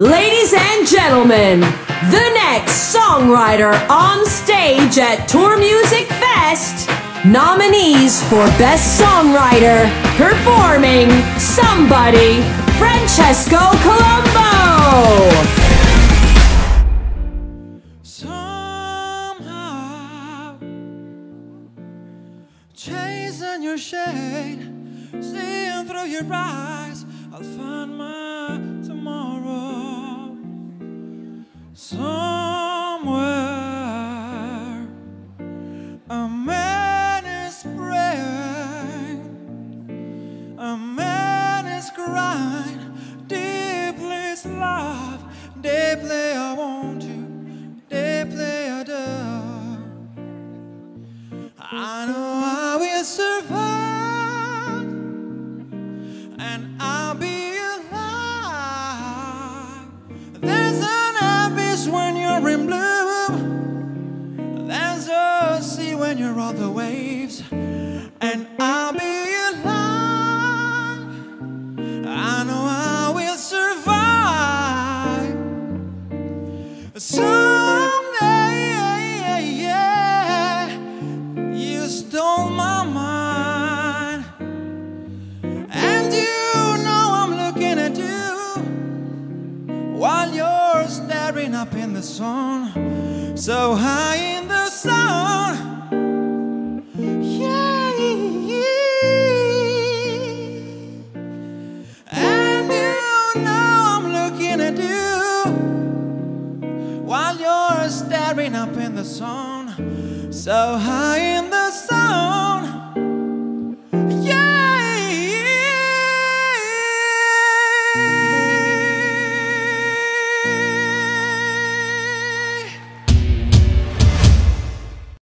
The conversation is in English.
Ladies and gentlemen, the next songwriter on stage at Tour Music Fest. Nominees for Best Songwriter performing Someday, Francesco Colombo. Somehow, chasing your shade, seeing through your eyes, Somewhere, a man is praying, a man is crying, deeply is love, deeply I want you, deeply I do. I know I will survive waves, and I'll be alive. I know I will survive. Someday, yeah, you stole my mind, and you know I'm looking at you while you're staring up in the sun, so high in the know I'm looking at you. While you're staring up in the sun, so high in